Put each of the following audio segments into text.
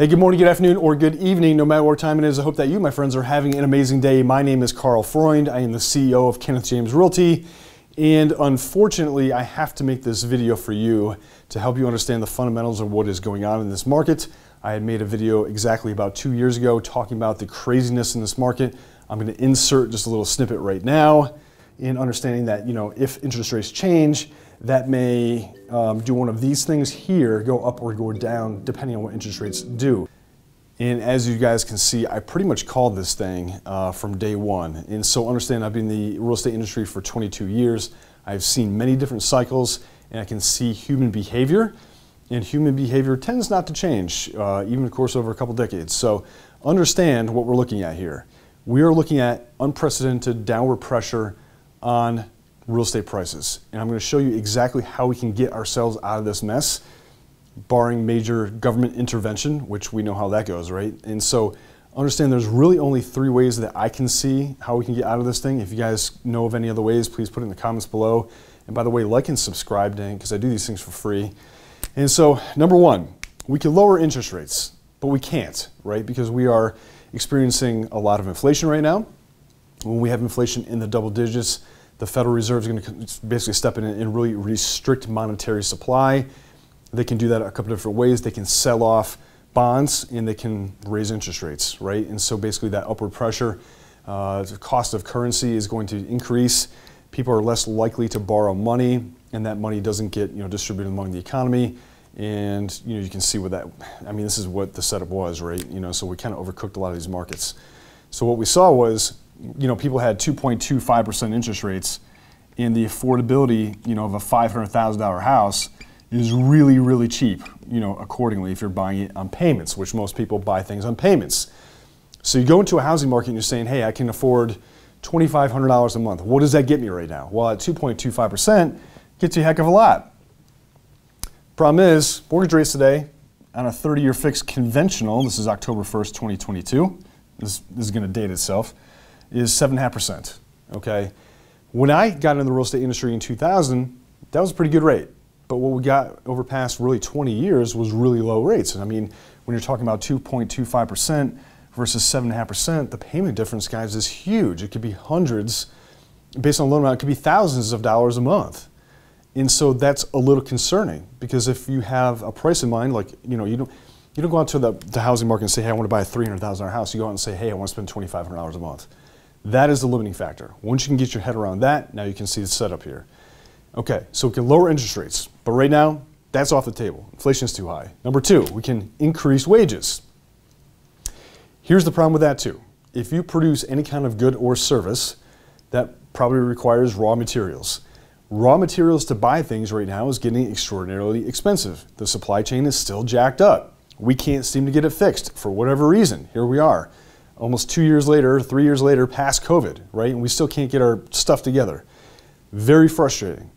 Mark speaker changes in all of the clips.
Speaker 1: Hey, good morning, good afternoon, or good evening, no matter what time it is. I hope that you, my friends, are having an amazing day. My name is Karl Freund. I am the CEO of Kenneth James Realty. And unfortunately, I have to make this video for you to help you understand the fundamentals of what is going on in this market. I had made a video exactly about two years ago talking about the craziness in this market. I'm going to insert just a little snippet right now in understanding that, you know, if interest rates change, that may um, do one of these things here, go up or go down, depending on what interest rates do. And as you guys can see, I pretty much called this thing uh, from day one. And so understand I've been in the real estate industry for 22 years. I've seen many different cycles and I can see human behavior. And human behavior tends not to change, uh, even of course over a couple decades. So understand what we're looking at here. We are looking at unprecedented downward pressure on real estate prices. And I'm going to show you exactly how we can get ourselves out of this mess, barring major government intervention, which we know how that goes, right? And so understand there's really only three ways that I can see how we can get out of this thing. If you guys know of any other ways, please put it in the comments below. And by the way, like and subscribe, Dan, because I do these things for free. And so, number one, we can lower interest rates, but we can't, right? Because we are experiencing a lot of inflation right now. When we have inflation in the double digits, the Federal Reserve is going to basically step in and really restrict monetary supply. They can do that a couple different ways. They can sell off bonds and they can raise interest rates, right? And so basically that upward pressure, uh, the cost of currency is going to increase. People are less likely to borrow money and that money doesn't get you know, distributed among the economy. And you know, you can see what that, I mean, this is what the setup was, right? You know, so we kind of overcooked a lot of these markets. So what we saw was you know, people had 2.25% interest rates, and the affordability, you know, of a $500,000 house is really, really cheap, you know, accordingly if you're buying it on payments, which most people buy things on payments. So you go into a housing market and you're saying, hey, I can afford $2,500 a month. What does that get me right now? Well, at 2.25%, gets you a heck of a lot. Problem is, mortgage rates today on a 30 year fixed conventional, this is October 1st, 2022, this, this is going to date itself is 7.5%. Okay? When I got into the real estate industry in 2000, that was a pretty good rate. But what we got over past really 20 years was really low rates. And I mean, when you're talking about 2.25% versus 7.5%, the payment difference, guys, is huge. It could be hundreds, based on loan amount, it could be thousands of dollars a month. And so that's a little concerning because if you have a price in mind, like, you know, you don't, you don't go out to the, the housing market and say, hey, I want to buy a $300,000 house. You go out and say, hey, I want to spend $2,500 a month. That is the limiting factor. Once you can get your head around that, now you can see the setup here. Okay, so we can lower interest rates, but right now, that's off the table. Inflation is too high. Number two, we can increase wages. Here's the problem with that too. If you produce any kind of good or service, that probably requires raw materials. Raw materials to buy things right now is getting extraordinarily expensive. The supply chain is still jacked up. We can't seem to get it fixed for whatever reason. Here we are almost two years later, three years later, past COVID, right? And we still can't get our stuff together. Very frustrating.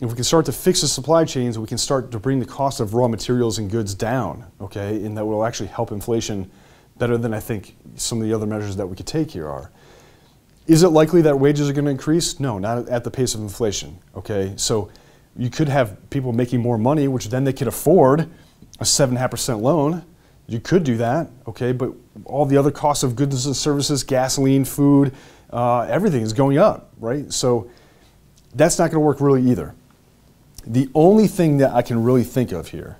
Speaker 1: If we can start to fix the supply chains, we can start to bring the cost of raw materials and goods down, okay? And that will actually help inflation better than I think some of the other measures that we could take here are. Is it likely that wages are going to increase? No, not at the pace of inflation, okay? So you could have people making more money, which then they could afford a 7.5% loan, you could do that, okay, but all the other costs of goods and services, gasoline, food, uh, everything is going up, right? So that's not going to work really either. The only thing that I can really think of here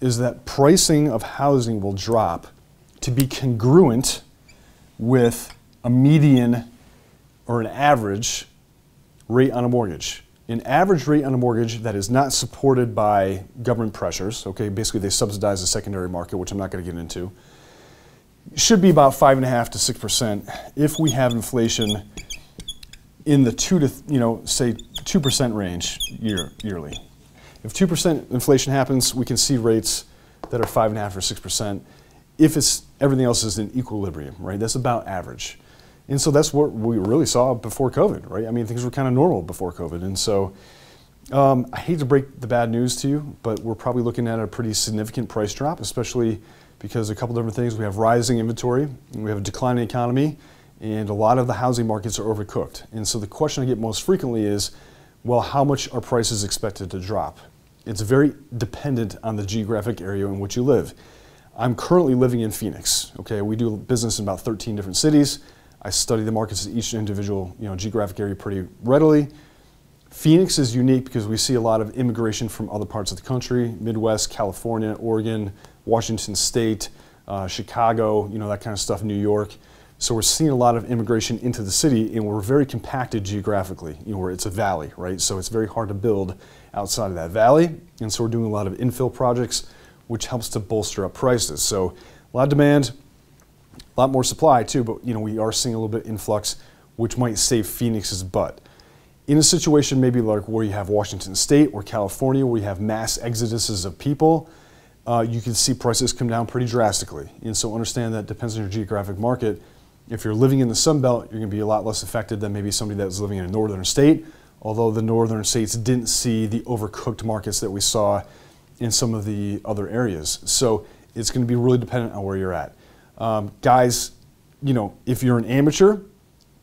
Speaker 1: is that pricing of housing will drop to be congruent with a median or an average rate on a mortgage an average rate on a mortgage that is not supported by government pressures, okay, basically they subsidize the secondary market, which I'm not going to get into, should be about five and a half to six percent if we have inflation in the two to you know say two percent range year yearly. If two percent inflation happens, we can see rates that are five and a half or six percent. If it's everything else is in equilibrium, right? That's about average. And so that's what we really saw before COVID, right? I mean, things were kind of normal before COVID. And so um, I hate to break the bad news to you, but we're probably looking at a pretty significant price drop, especially because a couple different things. We have rising inventory, we have a declining economy, and a lot of the housing markets are overcooked. And so the question I get most frequently is, well, how much are prices expected to drop? It's very dependent on the geographic area in which you live. I'm currently living in Phoenix. Okay, we do business in about 13 different cities. I study the markets of each individual you know, geographic area pretty readily. Phoenix is unique because we see a lot of immigration from other parts of the country, Midwest, California, Oregon, Washington State, uh, Chicago, you know, that kind of stuff, New York. So we're seeing a lot of immigration into the city and we're very compacted geographically, you know, where it's a valley, right? So it's very hard to build outside of that valley. And so we're doing a lot of infill projects, which helps to bolster up prices. So a lot of demand, lot more supply too, but you know, we are seeing a little bit influx, which might save Phoenix's butt. In a situation maybe like where you have Washington State or California, where you have mass exoduses of people, uh, you can see prices come down pretty drastically. And so understand that depends on your geographic market. If you're living in the Sun Belt, you're going to be a lot less affected than maybe somebody that's living in a northern state, although the northern states didn't see the overcooked markets that we saw in some of the other areas. So it's going to be really dependent on where you're at. Um, guys, you know, if you're an amateur,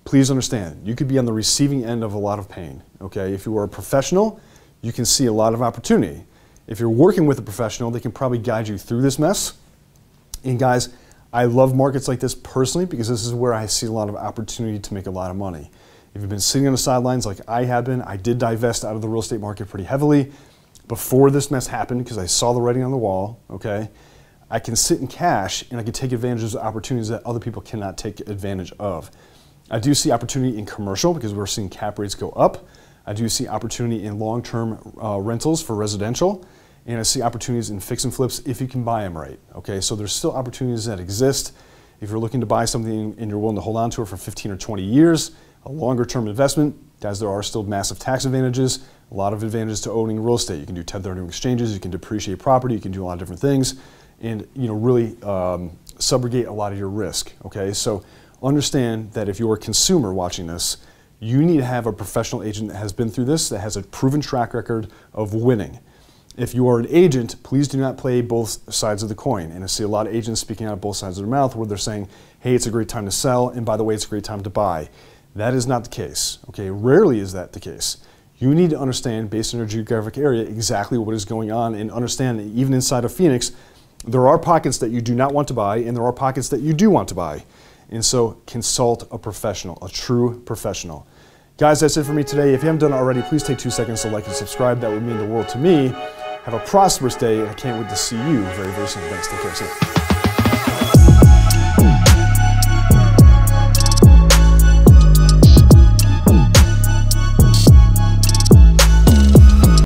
Speaker 1: please understand, you could be on the receiving end of a lot of pain, okay? If you are a professional, you can see a lot of opportunity. If you're working with a professional, they can probably guide you through this mess. And guys, I love markets like this personally because this is where I see a lot of opportunity to make a lot of money. If you've been sitting on the sidelines like I have been, I did divest out of the real estate market pretty heavily before this mess happened because I saw the writing on the wall, okay? I can sit in cash and I can take advantage of opportunities that other people cannot take advantage of. I do see opportunity in commercial because we're seeing cap rates go up. I do see opportunity in long-term uh, rentals for residential, and I see opportunities in fix and flips if you can buy them right. Okay, so there's still opportunities that exist. If you're looking to buy something and you're willing to hold on to it for 15 or 20 years, a longer-term investment, guys, there are still massive tax advantages. A lot of advantages to owning real estate. You can do 1031 exchanges, you can depreciate property, you can do a lot of different things, and you know really um, subrogate a lot of your risk. Okay, so understand that if you're a consumer watching this, you need to have a professional agent that has been through this, that has a proven track record of winning. If you are an agent, please do not play both sides of the coin. And I see a lot of agents speaking out of both sides of their mouth where they're saying, hey, it's a great time to sell, and by the way, it's a great time to buy. That is not the case. Okay, rarely is that the case. You need to understand, based on your geographic area, exactly what is going on and understand that even inside of Phoenix, there are pockets that you do not want to buy and there are pockets that you do want to buy. And so consult a professional, a true professional. Guys, that's it for me today. If you haven't done it already, please take two seconds to like and subscribe. That would mean the world to me. Have a prosperous day, and I can't wait to see you very, very soon. Thanks. Take care. See you.